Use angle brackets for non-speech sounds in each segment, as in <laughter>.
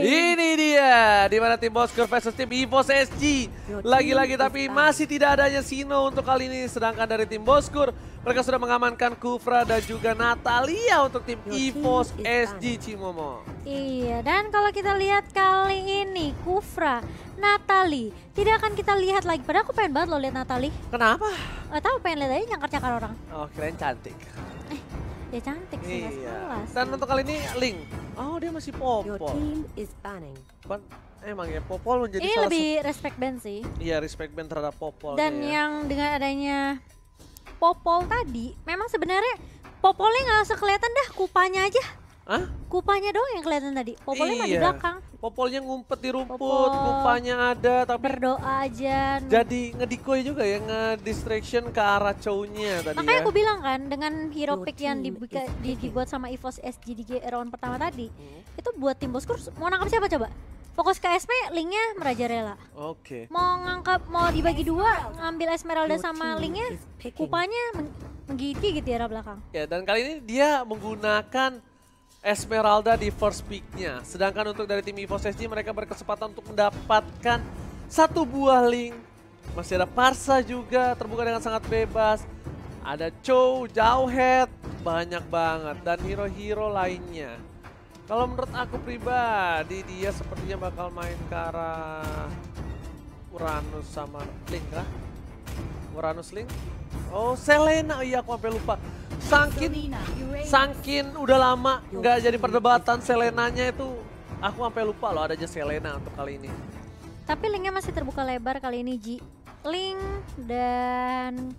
Ini dia, di mana tim Boskur versus tim EVOS SG. Lagi-lagi tapi masih tidak adanya Sino untuk kali ini. Sedangkan dari tim Boskur, mereka sudah mengamankan Kufra dan juga Natalia untuk tim EVOS SG Cimomo. Iya, dan kalau kita lihat kali ini Kufra, Natali, tidak akan kita lihat lagi. Padahal aku pengen banget loh lihat Natali. Kenapa? Gak tahu pengen lihat aja nyangkar-nyangkar orang. Oh, keren cantik. Ya cantik sih, nggak Iya. salah Dan untuk kali ini Link. Oh, dia masih Your Popol. team is banning. Kan emang ya Popol menjadi Ini salah lebih respect band sih. iya respect band terhadap Popol. Dan ya. yang dengan adanya Popol tadi, memang sebenarnya Popolnya nggak usah kelihatan dah, kupanya aja. Hah? Kupanya doang yang kelihatan tadi. Popolnya mah di Iya. belakang. Popolnya ngumpet di rumput, Popol. kupanya ada tapi Berdoa aja. jadi ngedikoy juga ya nge-distraction ke arah cownya tadi Makanya ya. aku bilang kan dengan hero pick yang dibuka, di- dibuat sama EVOS SG di round pertama tadi, Hmm, itu buat tim bosku mau nangkap siapa coba? Fokus ke SP, linknya merajalela. Oke. Mau ngangkap, mau dibagi dua, ngambil Esmeralda sama linknya, kupanya meng- menggigit di arah belakang. Ya dan kali ini dia menggunakan Esmeralda di first picknya. Sedangkan untuk dari tim EVOS SG mereka berkesempatan untuk mendapatkan satu buah link. Masih ada Parsa juga terbuka dengan sangat bebas. Ada Chow, Jauhead, banyak banget. Dan hero-hero lainnya. Kalau menurut aku pribadi dia sepertinya bakal main ke arah Uranus sama Link kah? Uranus Link? Oh Selena, iya aku sampai lupa. Sangkin, sangkin udah lama nggak jadi perdebatan Selenanya itu aku sampai lupa loh ada aja Selena untuk kali ini. Tapi linknya masih terbuka lebar kali ini Ji. Link dan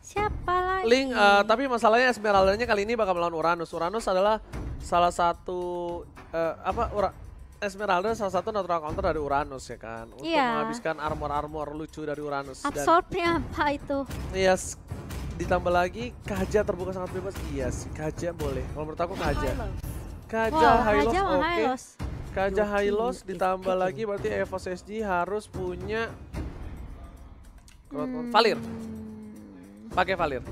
siapa lagi? Link, eh, tapi masalahnya Esmeraldanya kali ini bakal melawan Uranus. Uranus adalah salah satu eh, apa Ura, Esmeralda salah satu natural counter dari Uranus ya kan untuk Iya. menghabiskan armor-armor lucu dari Uranus Absorbnya apa itu? yes ditambah lagi Kaja terbuka sangat bebas. Iya sih Kaja boleh. Kalau menurut aku Kaja. Kaja Hylos Raja mah oke. Hylos. Kaja team is ditambah lagi berarti EVOS SG harus punya Hmm. Valir. Pakai Valir.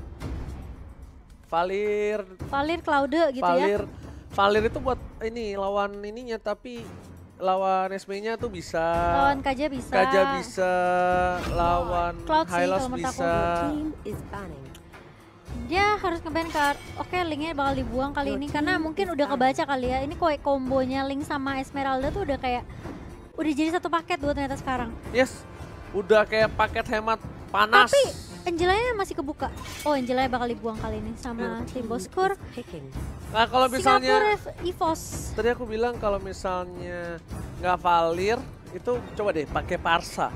Valir. Valir Claude gitu ya. Valir. Valir itu buat ini lawan ininya tapi lawan SB-nya tuh bisa. Lawan Kaja bisa. Kaja bisa lawan Cloud sih Hylos bisa Dia harus ngeban ke Oke, linknya bakal dibuang kali ini karena mungkin udah kebaca kali ya. Ini kok kombonya Link sama Esmeralda tuh udah kayak udah jadi satu paket buat ternyata sekarang. Yes, udah kayak paket hemat panas. Tapi Angelanya masih kebuka. Oh, Angelanya bakal dibuang kali ini sama tim team Boskur. nah kalau misalnya EVOS. tadi aku bilang kalau misalnya nggak Valir itu coba deh pakai Parsa.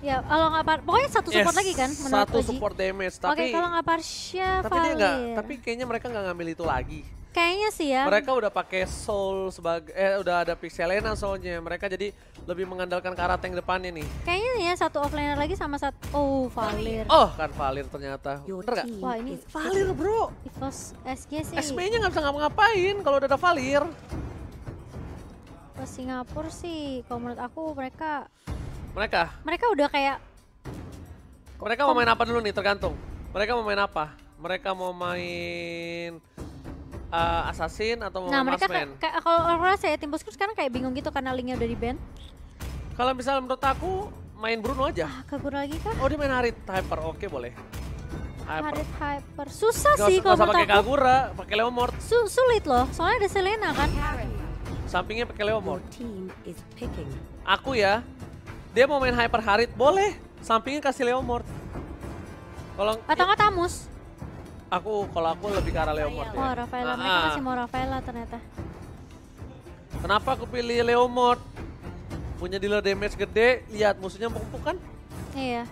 Ya, kalau nggak par- pokoknya satu support Yes, lagi kan menurut Satu Oji? support damage Oke, tapi kalau nggak Parsha, tapi dia nggak Valir. tapi kayaknya mereka nggak ngambil itu lagi. Kayaknya sih ya. Mereka udah pakai Soul sebagai eh udah ada Pixelena soalnya. Mereka jadi lebih mengandalkan ke arah tank depannya nih. Kayaknya nih ya satu offlaner lagi sama satu oh Valir. Oh, kan Valir ternyata. Bener nggak? team Wah, ini Valir bro. EVOS SG sih. SB-nya nggak bisa ngapa-ngapain kalau udah ada Valir. Ke Singapura sih, kalau menurut aku mereka Mereka, mereka udah kayak mereka mau main apa dulu nih tergantung. Mereka mau main apa? Mereka mau main uh, assassin atau mau nah main mereka kayak kayak- kalau orang saya tim bosku sekarang kayak bingung gitu karena linknya udah di ban. Kalau misalnya menurut aku main Bruno aja. Ah, Kagura lagi kah? Oh dia main Harit Hyper, oke boleh. Hyper. Harit Hyper. Susah Gak sih kalau menurut pakai. Kagura, pakai Leomord. Su- sulit loh, soalnya ada Selena kan. Sampingnya pakai Leomord. team is picking. Aku ya, dia mau main Hyper Harit, boleh. Sampingnya kasih Leomord. Kalau Atau nggak Tamus? aku kalau aku lebih ke arah Leomord Oh ya. Rafaela, Ah, mereka masih mau Rafaela ternyata. Kenapa aku pilih Leomord? Punya dealer damage gede, lihat musuhnya empuk-empuk kan? Iya.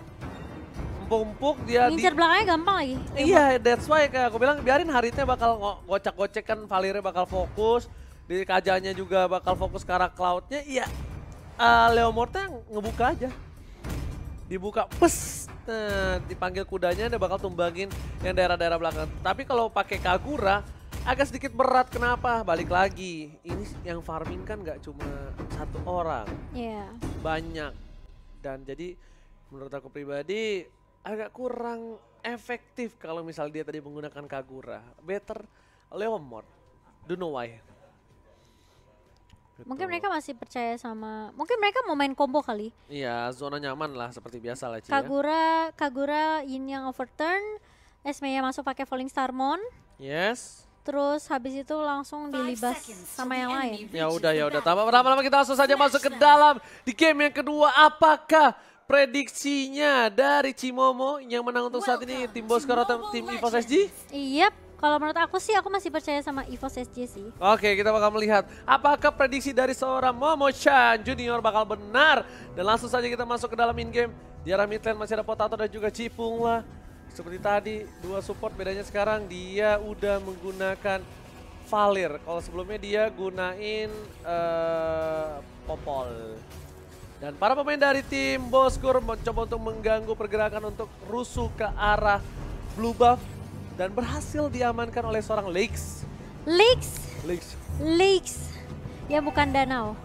Empuk-empuk dia di Ngincer belakangnya gampang lagi. Iya, that's why kayak aku bilang biarin Haritnya bakal gocek-gocek kan Valirnya bakal fokus, di kajanya juga bakal fokus ke arah cloudnya. Iya, eh, Leomordnya ngebuka aja. Dibuka, pes, nah, dipanggil kudanya dia bakal tumbangin yang daerah-daerah belakang. Tapi kalau pakai Kagura agak sedikit berat. Kenapa? Balik lagi, ini yang farming kan nggak cuma satu orang Iya. banyak dan jadi menurut aku pribadi agak kurang efektif kalau misal dia tadi menggunakan Kagura better Leomord do know why Mungkin mereka masih percaya sama, mungkin mereka mau main combo kali. Iya, zona nyaman lah seperti biasa lah Ci ya. Kagura, Kagura Yin yang overturn, Esmeya masuk pakai Falling Starmon, Yes. terus habis itu langsung dilibas sama yang lain. Ya udah ya udah. Tanpa berlama-lama kita langsung saja masuk ke dalam di game yang kedua. Apakah prediksinya dari Cimomo yang menang untuk saat ini tim Boskor atau tim EVOS SG? Iya, kalau menurut aku sih aku masih percaya sama EVOS SG sih. Oke, kita bakal melihat apakah prediksi dari seorang Momo Chan Junior bakal benar. Dan langsung saja kita masuk ke dalam in game. Di arah mid lane masih ada Potato dan juga Cipung lah. Seperti tadi, dua support bedanya sekarang dia udah menggunakan Valir. Kalau sebelumnya dia gunain eh, Popol. Dan para pemain dari tim Boskur mencoba untuk mengganggu pergerakan untuk rusuh ke arah Blue Buff. Dan berhasil diamankan oleh seorang Lakes. Leaks, Lakes. leaks. Ya bukan danau.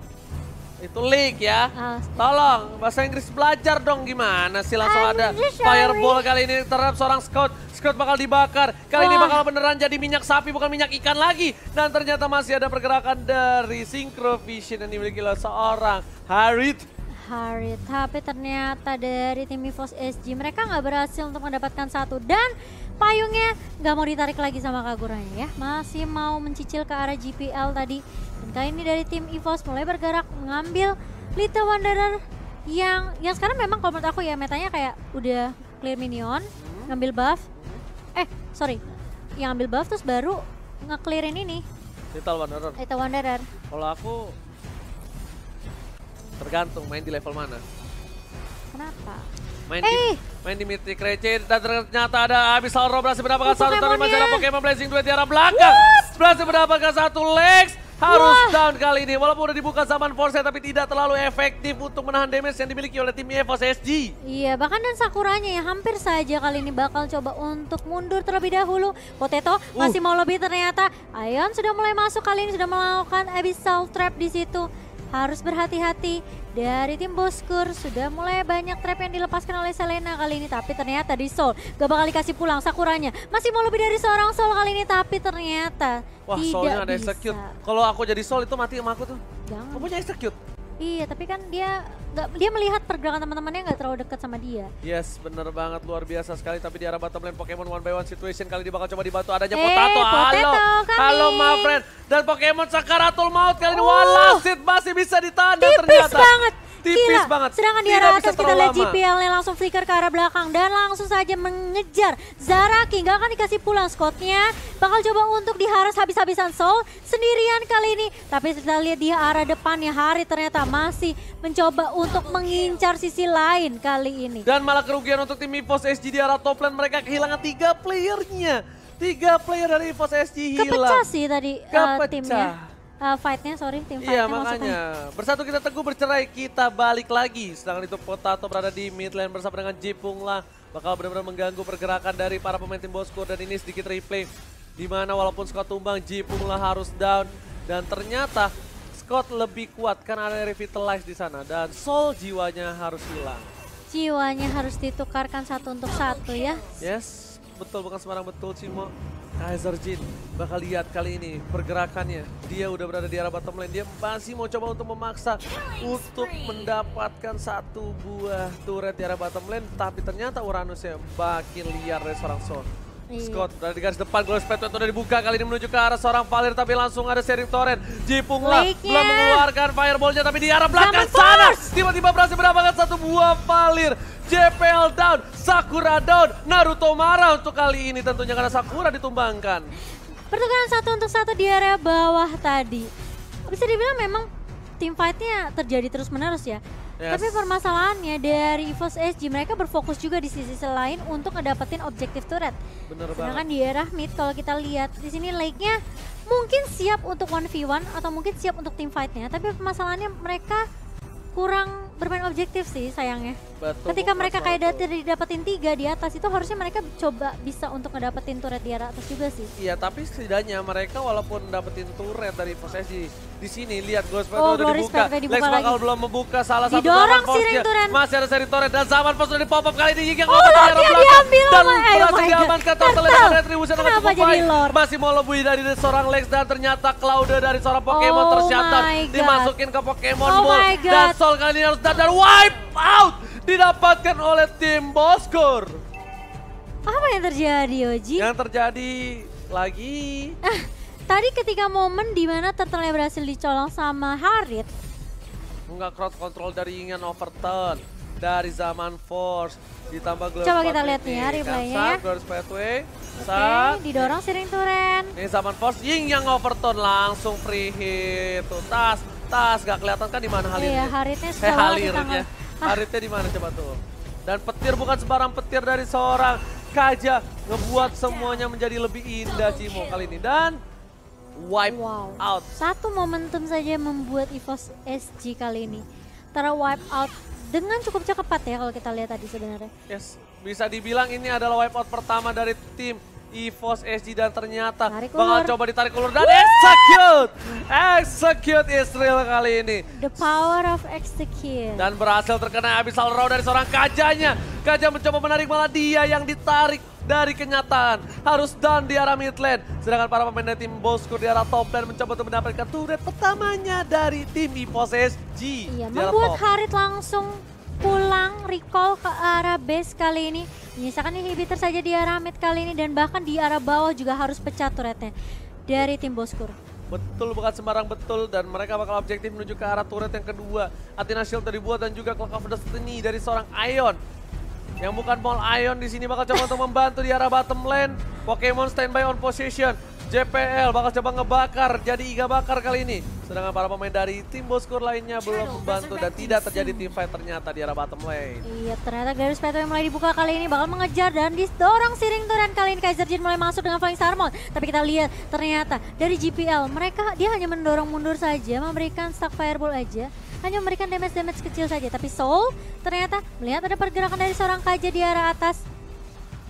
Itu leak ya. Ah, Tolong bahasa Inggris belajar dong gimana sih langsung I'm ada sorry. fireball kali ini terhadap seorang scout. Scout bakal dibakar. Kali ini Wah. bakal beneran jadi minyak sapi bukan minyak ikan lagi. Dan ternyata masih ada pergerakan dari Synchro Vision yang dimiliki oleh seorang Harit. Harit, tapi ternyata dari tim EVOS SG mereka nggak berhasil untuk mendapatkan satu dan payungnya nggak mau ditarik lagi sama Kaguranya ya, masih mau mencicil ke arah GPL tadi. Dan kali ini dari tim EVOS mulai bergerak mengambil Little Wanderer yang yang sekarang memang kalau menurut aku ya metanya kayak udah clear minion, ngambil buff. Eh, sorry, yang ambil buff terus baru nge-clearin ini Little Wanderer. Little Wanderer. Kalau aku tergantung main di level mana. Kenapa? Main Eh. di main di Mythic Receh dan ternyata ada Abyssal Roar berhasil mendapatkan Oh, satu tapi masih ada. Pokemon Blazing 2 di arah belakang. Berhasil mendapatkan satu Lex. Harus down kali ini walaupun udah dibuka zaman Force tapi tidak terlalu efektif untuk menahan damage yang dimiliki oleh tim EVOS SG. Iya, bahkan dan Sakuranya yang hampir saja kali ini bakal coba untuk mundur terlebih dahulu. Potato masih mau lebih ternyata. Ion sudah mulai masuk kali ini sudah melakukan Abyssal Trap di situ. Harus berhati-hati. Dari tim Boskur sudah mulai banyak trap yang dilepaskan oleh Selena kali ini tapi ternyata di Soul gak bakal dikasih pulang Sakuranya. Masih mau lebih dari seorang Soul kali ini tapi ternyata Wah, tidak soalnya ada execute. Kalau aku jadi soul itu mati sama aku tuh. Jangan. Kamu punya execute? Iya, tapi kan dia nggak dia melihat pergerakan teman-temannya nggak terlalu dekat sama dia. Yes, bener banget luar biasa sekali. Tapi di arah bottom lane Pokemon one by one situation kali ini bakal coba dibantu adanya Eh, Potato. Halo, Potato, halo my friend. Dan Pokemon Sakaratul Maut kali ini. Walasit masih bisa ditahan dan Tipis ternyata. banget. Tipis Gila. banget. Sedangkan di arah atas kita lihat lama. GPL-nya langsung flicker ke arah belakang dan langsung saja mengejar Zaraki. Gak akan dikasih pulang Scottnya. Bakal coba untuk diharas habis-habisan Soul sendirian kali ini. Tapi kita lihat di arah depannya Hari ternyata masih mencoba untuk mengincar sisi lain kali ini. Dan malah kerugian untuk tim EVOS SG di arah top lane mereka kehilangan tiga playernya. Tiga player dari EVOS SG hilang. Kepecah sih tadi uh, Kepecah. timnya. Uh, fightnya sorry tim Iya fightnya maksudnya. makanya bersatu kita teguh bercerai kita balik lagi sedangkan itu Potato berada di mid lane bersama dengan Jipung lah bakal benar-benar mengganggu pergerakan dari para pemain tim Bosco dan ini sedikit replay di mana walaupun Scott tumbang Jipung lah harus down dan ternyata Scott lebih kuat karena ada revitalize di sana dan soul jiwanya harus hilang. Jiwanya harus ditukarkan satu untuk satu ya. Yes, betul bukan sembarang betul Cimo. Kaiser Jin bakal lihat kali ini pergerakannya. Dia udah berada di arah bottom lane. Dia masih mau coba untuk memaksa untuk mendapatkan satu buah turret di arah bottom lane. Tapi ternyata Uranusnya makin liar dari seorang Son. Iya. Scott di garis depan, Glow Spectre udah dibuka kali ini menuju ke arah seorang Valir tapi langsung ada Sheriff Torrent. Jipung lah belum mengeluarkan fireballnya tapi di arah belakang Zaman sana tiba-tiba berhasil mendapatkan satu buah Valir. JPL down, Sakura down, Naruto marah untuk kali ini tentunya karena Sakura ditumbangkan. Pertukaran satu untuk satu di area bawah tadi. Bisa dibilang memang tim fightnya terjadi terus menerus ya. Yes. Tapi permasalahannya dari EVOS SG mereka berfokus juga di sisi lain untuk ngedapetin objektif turret. Bener Sedangkan banget. di area mid kalau kita lihat di sini Lake-nya mungkin siap untuk 1v1 atau mungkin siap untuk tim fight-nya. Tapi permasalahannya mereka kurang bermain objektif sih sayangnya. Betul, Ketika mereka kayak itu. dari dapetin tiga di atas itu harusnya mereka coba bisa untuk ngedapetin turret di atas juga sih. Iya, tapi setidaknya mereka walaupun dapetin turret dari posisi di sini lihat Ghost Fighter Oh, udah dibuka. Dibuka Lex bakal belum membuka salah satu Didorong si. Ring-Turen. Masih ada seri turret dan zaman udah di pop up kali ini yang Oh, Lordnya arah belakang diambil dan oh berhasil God. diamankan total dengan retribution dengan cukup baik. Masih mau lebih dari seorang Lex dan ternyata Cloud dari seorang Pokemon Oh tercatat dimasukin ke Pokemon Oh Ball dan Sol kali ini harus dan wipe out didapatkan oleh tim Boskor. Apa yang terjadi Oji? Yang terjadi lagi Ah, tadi ketika momen di mana turtle berhasil dicolong sama Harit, Enggak crowd control dari Ying yang overturn dari zaman Force ditambah Glorious Coba kita lihat nih ya replaynya ya. Glorious Pathway oke, saat didorong si Ring-Turen. ini zaman Force Ying yang overturn langsung free hit tuh tas tas gak kelihatan kan di mana halirnya Iya, Haritnya eh halirnya haritnya di mana coba tuh? Dan petir bukan sembarang petir dari seorang Kaja ngebuat semuanya menjadi lebih indah Cimo kali ini. Dan wipe Wow. out. Satu momentum saja membuat EVOS SG kali ini. Tara wipe out dengan cukup cepat ya kalau kita lihat tadi sebenarnya. Yes, bisa dibilang ini adalah wipeout pertama dari tim EVOS SG dan ternyata Tarik bakal ulur. coba ditarik ulur dan execute! Execute Israel kali ini. The power of execute. Dan berhasil terkena Abyssal Row dari seorang kajanya. Kaja mencoba menarik malah dia yang ditarik dari kenyataan. Harus down di arah mid lane. Sedangkan para pemain dari tim Boskur di arah top lane mencoba untuk mendapatkan turret pertamanya dari tim EVOS SG. Iya, membuat. Harit langsung pulang recall ke arah base kali ini. Menyisakan inhibitor saja di arah mid kali ini dan bahkan di arah bawah juga harus pecah turretnya dari tim Boskur. Betul bukan sembarang betul dan mereka bakal objektif menuju ke arah turret yang kedua. Athena Shield dari dibuat dan juga Clock of Destiny dari seorang Ion. Yang bukan Mall Ion di sini bakal coba untuk membantu di arah bottom lane. Pokemon standby on position. JPL bakal coba ngebakar jadi Iga bakar kali ini. Sedangkan para pemain dari tim Boskur lainnya belum membantu dan tidak terjadi team fight ternyata di arah bottom lane. Iya, ternyata garis yang mulai dibuka kali ini bakal mengejar dan didorong si Ring-Turen kali ini Kaiser Jin mulai masuk dengan Flying Sarmon. Tapi kita lihat ternyata dari GPL mereka dia hanya mendorong mundur saja, memberikan stack fireball aja. Hanya memberikan damage-damage kecil saja. Tapi Soul ternyata melihat ada pergerakan dari seorang Kaja di arah atas.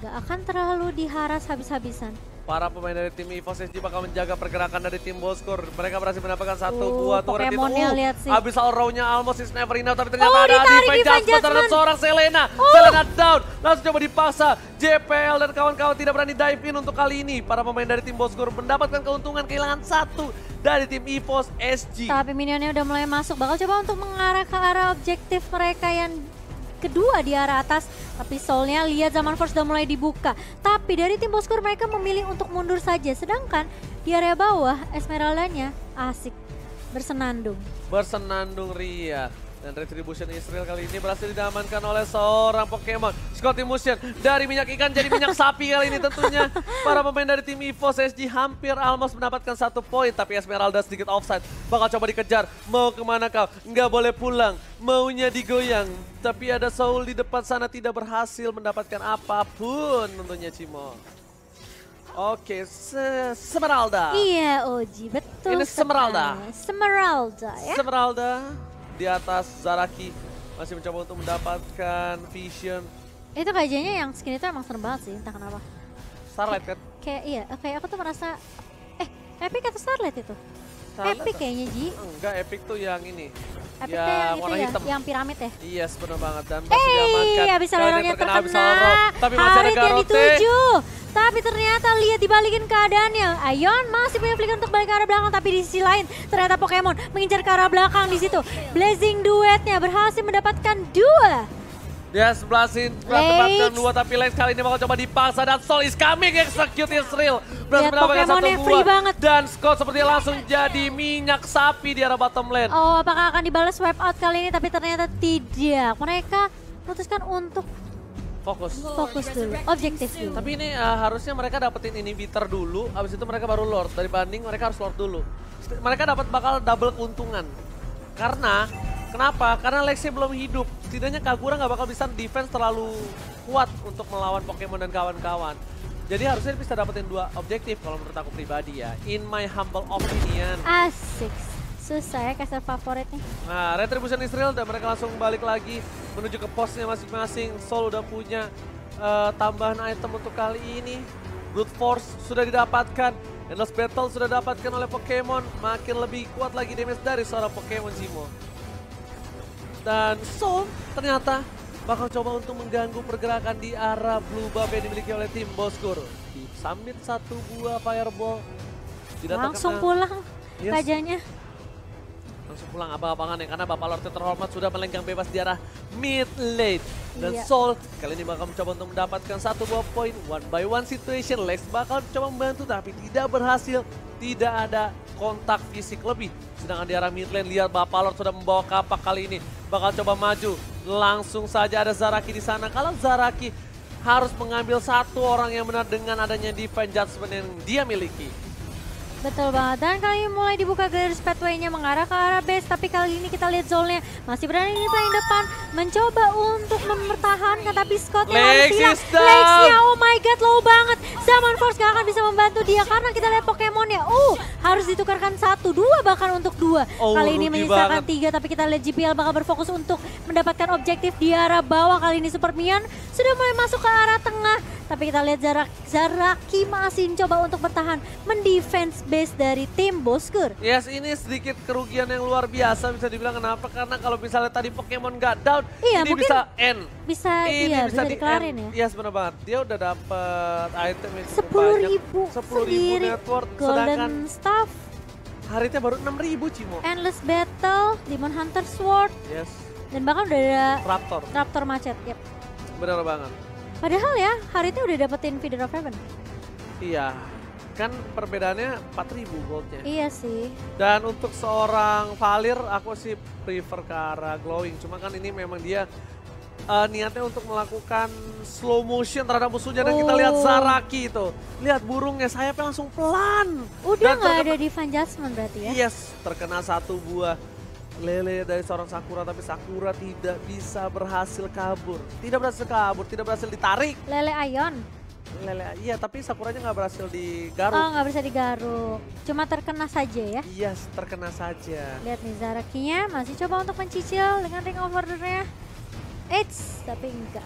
Gak akan terlalu diharas habis-habisan. Para pemain dari tim EVOS SG bakal menjaga pergerakan dari tim Boskur. Mereka berhasil mendapatkan satu Uh, buah turret itu. Uh, lihat sih. Abyssal Row-nya almost is never enough. Tapi ternyata Oh, ada Divine Judgment terhadap seorang Selena. Oh. Selena down. Langsung coba dipaksa. JPL dan kawan-kawan tidak berani dive in untuk kali ini. Para pemain dari tim Boskur mendapatkan keuntungan kehilangan satu dari tim EVOS SG. Tapi minionnya udah mulai masuk. Bakal coba untuk mengarah ke arah objektif mereka yang kedua di arah atas. Tapi soulnya lihat zaman force udah mulai dibuka. Tapi dari tim Boskur mereka memilih untuk mundur saja. Sedangkan di area bawah Esmeraldanya asik bersenandung. bersenandung ria. Dan Retribution Israel kali ini berhasil diamankan oleh seorang Pokemon. Scotty Motion dari minyak ikan jadi minyak <laughs> sapi kali ini tentunya. Para pemain dari tim EVOS SG hampir almost mendapatkan satu poin. Tapi Esmeralda sedikit offside. Bakal coba dikejar. Mau ke mana kau? Nggak boleh pulang. Maunya digoyang. Tapi ada Soul di depan sana tidak berhasil mendapatkan apa pun tentunya Cimo. Oke, Se- Esmeralda. Iya Oji, betul Ini Esmeralda. sekali. Esmeralda ya. Esmeralda di atas Zaraki masih mencoba untuk mendapatkan vision Itu kayaknya yang skin itu emang serem banget sih, entah kenapa. Starlight kan? Kayak iya, kayak aku tuh merasa eh Epic atau Starlight itu? Starlight Epic kayaknya Ji. Enggak, Epic tuh yang ini. Epic yang tuh yang itu ya, hitam. yang piramid ya. Yes, benar banget dan masih Hey, diamankan. Kali ini lawannya terkena terkena. Tapi masih ada Garote. dituju. Tapi ternyata lihat dibalikin keadaannya. Ayon masih punya flicker untuk balik ke arah belakang. Tapi di sisi lain ternyata Pokemon mengincar ke arah belakang di situ. Blazing duetnya berhasil mendapatkan dua. Dia sebelah sini mendapatkan dua tapi Lex kali ini bakal coba dipaksa dan Soul is coming execute Israel. Berhasil Lihat mendapatkan satu buah banget. dan Scott sepertinya langsung jadi minyak sapi di arah bottom lane. Oh, apakah akan dibalas swipe out kali ini? Tapi ternyata tidak. Mereka memutuskan untuk Fokus. fokus dulu, objektif dulu. Tapi ini uh, harusnya mereka dapetin inhibitor dulu, habis itu mereka baru lord. Dari banding mereka harus lord dulu. Mereka dapat bakal double keuntungan. Karena kenapa? Karena Lexi belum hidup. Setidaknya Kagura nggak bakal bisa defense terlalu kuat untuk melawan Pokemon dan kawan-kawan. Jadi harusnya bisa dapetin dua objektif kalau menurut aku pribadi ya. In my humble opinion. Asik. Susah ya caster favorit nih. Nah, Retribution Israel dan mereka langsung balik lagi menuju ke posnya masing-masing. Soul udah punya eh, tambahan item untuk kali ini. Brute Force sudah didapatkan. Endless Battle sudah didapatkan oleh Pokemon. Makin lebih kuat lagi damage dari seorang Pokemon Zimo. Dan Soul ternyata bakal coba untuk mengganggu pergerakan di arah Blue Buff yang dimiliki oleh tim Boskur. Disambit satu buah Fireball. Tidak Langsung terkena. pulang Yes. kajanya. langsung pulang abang-abangan ya karena Bapak Lord terhormat sudah melenggang bebas di arah mid lane dan Iya. Soul kali ini bakal mencoba untuk mendapatkan satu buah poin one by one situation Lex bakal coba membantu tapi tidak berhasil tidak ada kontak fisik lebih. Sedangkan di arah mid lane lihat Bapak Lord sudah membawa kapak kali ini. Bakal coba maju. Langsung saja ada Zaraki di sana. Kalau Zaraki harus mengambil satu orang yang benar dengan adanya defense judgment yang dia miliki Betul banget. Dan kali ini mulai dibuka garis pathway-nya mengarah ke arah base. Tapi kali ini kita lihat Zolnya masih berada di paling depan. Mencoba untuk mempertahankan. Tapi Scottnya harus hilang. Lexnya, oh my god, low banget. Zaman Force gak akan bisa membantu dia. Karena kita lihat Pokemonnya. Uh, harus ditukarkan satu, dua bahkan untuk dua. Oh, kali ini menyisakan banget. tiga. Tapi kita lihat GPL bakal berfokus untuk mendapatkan objektif di arah bawah. Kali ini Super Mion sudah mulai masuk ke arah tengah. Tapi kita lihat Zarak, Zaraki masih coba untuk bertahan. Mendefense base dari tim Boskur. Yes, ini sedikit kerugian yang luar biasa bisa dibilang kenapa? Karena kalau misalnya tadi Pokemon nggak down, Iya, ini bisa end. Bisa, ini iya, bisa, bisa di dikelarin end. ya. Iya, sebenarnya banget. Dia udah dapet item yang Sepuluh ribu 10.000 sendiri. network. Sedangkan Golden Staff, Haritnya baru 6.000 Cimo. Endless Battle, Demon Hunter Sword, Yes, dan bahkan udah ada Raptor. Raptor Macet. Yep. Bener banget. Padahal ya, Haritnya udah dapetin Feeder of Heaven. Iya. Kan perbedaannya 4.000 goldnya. Iya sih. Dan untuk seorang Valir, aku sih prefer ke arah glowing. Cuma kan ini memang dia eh, niatnya untuk melakukan slow motion terhadap musuhnya. Dan kita lihat Oh. Zaraki itu. Lihat burungnya, sayapnya langsung pelan. Udah nggak ada Divine Judgment berarti ya? Yes, terkena satu buah lele dari seorang Sakura. Tapi Sakura tidak bisa berhasil kabur. Tidak berhasil kabur, tidak berhasil ditarik. Lele Ion. Lele, iya tapi Sakuranya nggak berhasil Oh digaruk. nggak bisa digaruk. Cuma terkena saja ya. Yes, terkena saja. Lihat nih Zarakinya masih coba untuk mencicil dengan ring of order-nya. Eits, tapi enggak.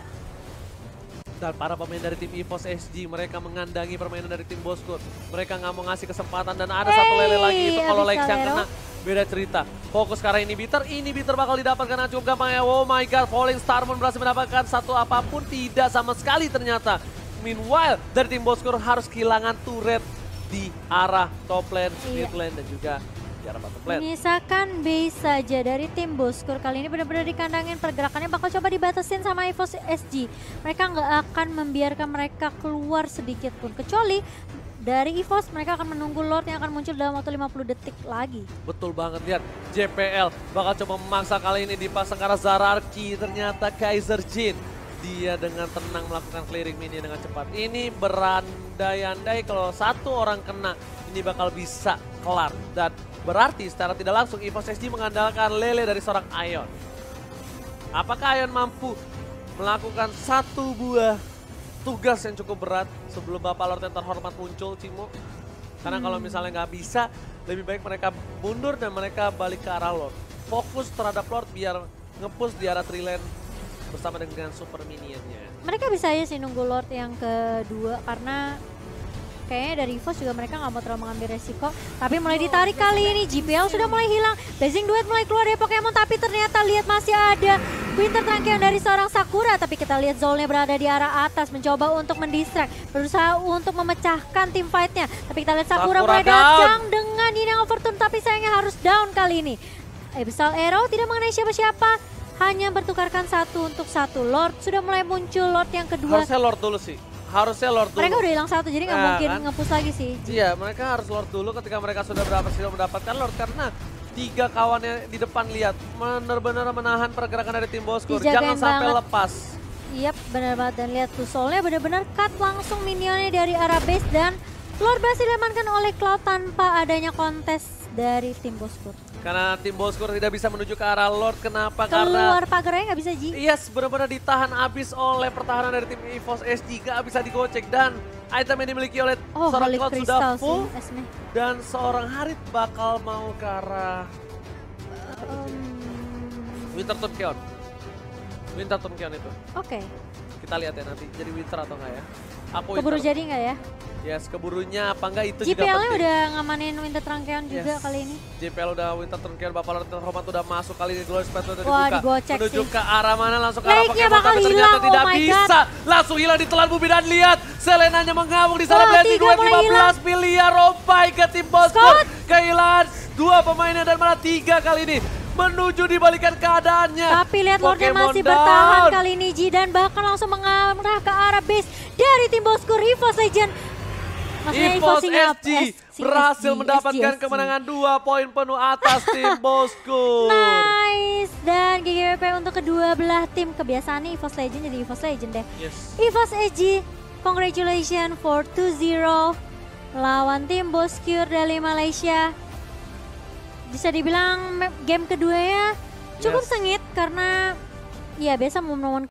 Dan para pemain dari tim EVOS SG, mereka mengandangi permainan dari tim Boskur. Mereka nggak mau ngasih kesempatan dan ada satu lele lagi itu kalau Hey, Lex yang kena. Beda cerita. Fokus karena ini bitter, ini bitter bakal didapatkan dengan cukup gampang ya. Oh my god, Falling Starmon berhasil mendapatkan satu apa pun tidak sama sekali ternyata. Meanwhile, dari tim Boskur harus kehilangan turret di arah top lane, Iya. mid lane dan juga di arah bottom lane. Menyisakan base saja dari tim Boskur kali ini benar-benar dikandangin pergerakannya bakal coba dibatasin sama EVOS SG. Mereka nggak akan membiarkan mereka keluar sedikit pun kecuali dari EVOS mereka akan menunggu Lord yang akan muncul dalam waktu 50 detik lagi. Betul banget lihat JPL bakal coba memaksa kali ini dipasang arah Zararki. Ternyata Kaiser Jin dia dengan tenang melakukan clearing mini dengan cepat. Ini berandai-andai kalau satu orang kena ini bakal bisa kelar. Dan berarti secara tidak langsung EVOS SG mengandalkan Lele dari seorang Ion. Apakah Ion mampu melakukan satu buah tugas yang cukup berat sebelum Bapak Lord yang terhormat muncul Cimo karena kalau misalnya nggak bisa, lebih baik mereka mundur dan mereka balik ke arah Lord. Fokus terhadap Lord biar nge-push di arah Triland bersama dengan Super Minionnya. Mereka bisa aja sih nunggu Lord yang kedua karena kayaknya dari EVOS juga mereka nggak mau terlalu mengambil resiko. Tapi mulai ditarik kali ini GPL sudah mulai hilang. Blazing Duet mulai keluar dari Pokemon tapi ternyata lihat masih ada Winter Tranquil dari seorang Sakura. Tapi kita lihat Zolnya berada di arah atas mencoba untuk mendistract. Berusaha untuk memecahkan tim fightnya. Tapi kita lihat Sakura, Sakura mulai datang dengan ini yang overturn tapi sayangnya harus down kali ini. Abyssal Arrow tidak mengenai siapa-siapa. Hanya bertukarkan satu untuk satu. Lord sudah mulai muncul Lord yang kedua. Harusnya Lord dulu sih. Harusnya Lord dulu. Mereka udah hilang satu jadi nggak Nah, mungkin kan? nge-push lagi sih. Iya, mereka harus Lord dulu ketika mereka sudah berhasil mendapatkan Lord karena tiga kawannya di depan lihat benar-benar menahan pergerakan dari tim. Dijagain Jangan sampai banget. lepas. Yap, benar banget dan lihat tuh soalnya benar-benar cut langsung minionnya dari arah base dan Lord berhasil diamankan oleh Cloud tanpa adanya kontes dari tim Boskur. Karena tim bosku tidak bisa menuju ke arah Lord. Kenapa? Keluar Karena pagarnya nggak bisa, Ji. Yes, benar-benar ditahan habis oleh pertahanan dari tim EVOS S3. Nggak bisa digocek. Dan item yang dimiliki oleh oh, seorang Cloud sudah full. Sih, dan seorang Harith bakal mau ke arah... Um... Winterton Keon. Winterton Keon itu. Oke. Okay. Kita lihat ya nanti. Jadi Winter atau nggak ya. Keburu winter. jadi nggak ya? Yes, keburunya apa enggak itu juga JPL-nya penting. udah ngamanin Winter Trangkeon juga Yes. kali ini. JPL udah Winterton Keon, Bapak Lorton Roman udah masuk kali ini. Glorious Pet udah Wah, dibuka. Menuju sih. ke arah mana langsung ke arah Pokemon bakal ternyata hilang, oh tidak God. bisa. Langsung hilang ditelan Bubi dan lihat. Selenanya mengamuk di sana. Wah, Blessing duet 15 miliar rompai ke tim. Scott. Kehilangan dua pemainnya dan malah tiga kali ini. Menuju dibalikan keadaannya. Tapi lihat Lordnya masih down. bertahan kali ini Ji dan bahkan langsung mengarah ke arah base dari tim bosku Rivos Legend. Maksudnya EVOS SG berhasil SG, mendapatkan SG. kemenangan dua poin penuh atas tim <laughs> Bosku. Nice dan GGWP untuk kedua belah tim kebiasaan nih EVOS Legend jadi EVOS Legend deh. Yes. EVOS SG, congratulations for 2-0 lawan tim Boskur dari Malaysia. Bisa dibilang me- game keduanya cukup Yes. sengit karena ya biasa momen-momen